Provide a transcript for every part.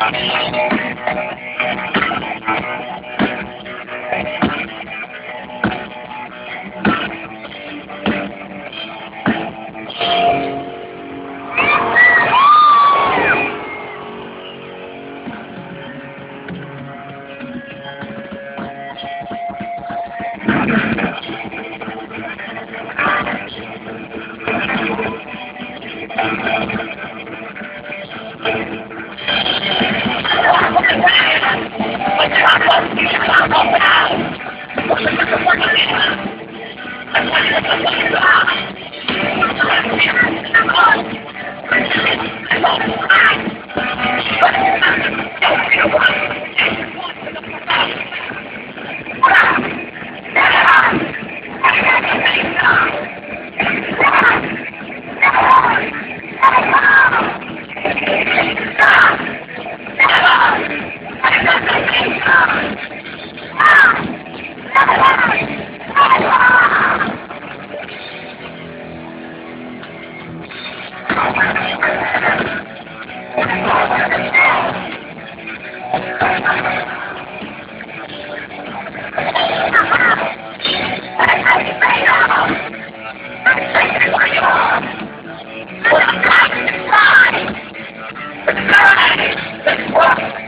I'm sorry. Thank you. It's mine! It's what?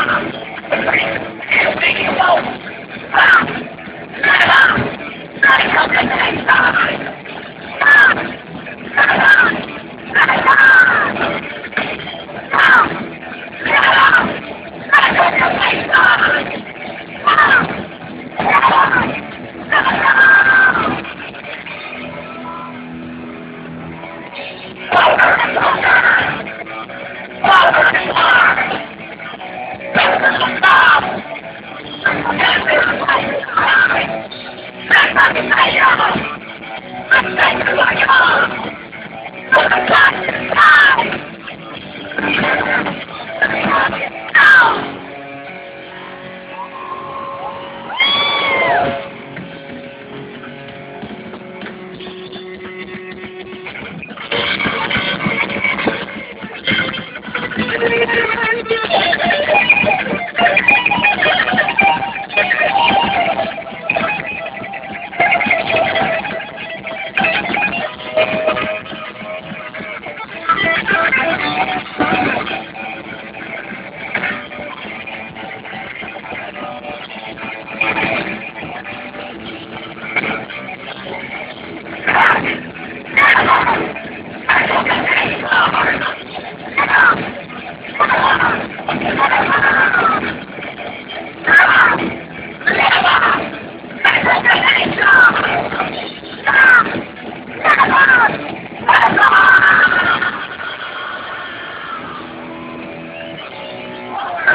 Thank you.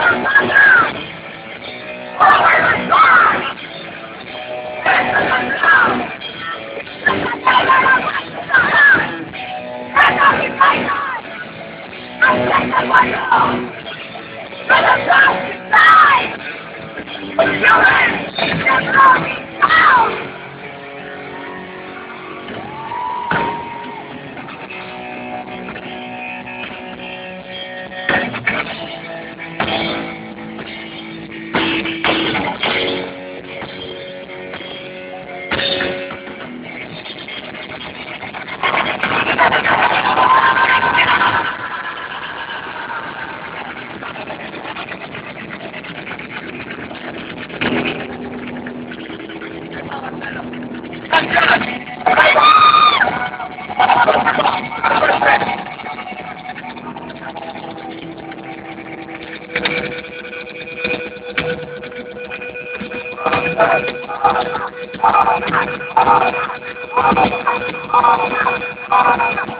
Thunder! Oh, my God.